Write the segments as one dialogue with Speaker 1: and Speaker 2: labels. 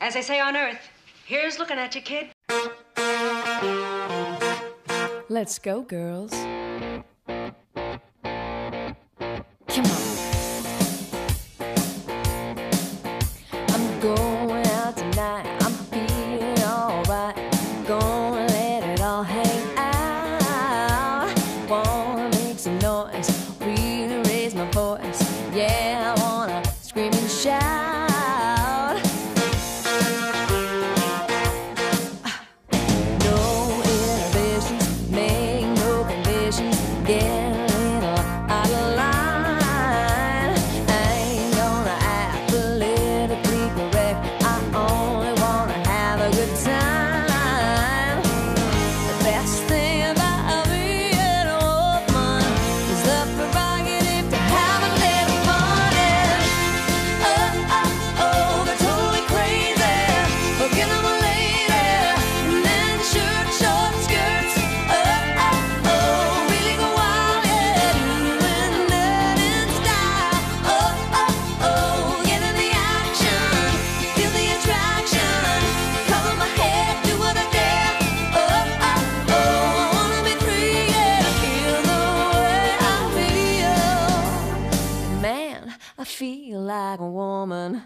Speaker 1: As they say on Earth, here's looking at you, kid.
Speaker 2: Let's go, girls. Come on. I'm going out tonight. I'm feeling alright. Gonna let it all hang out. Wanna make some noise. Really raise my voice. Yeah. I feel like a woman.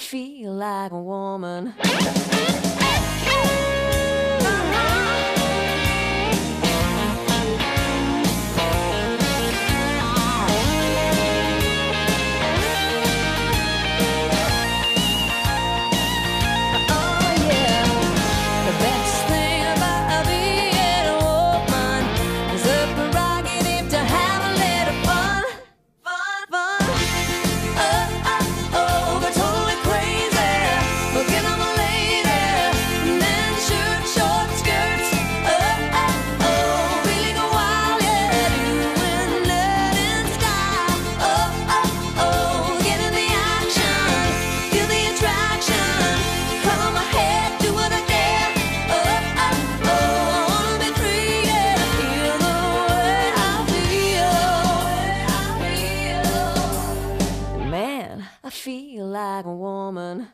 Speaker 2: feel like a woman. I feel like a woman.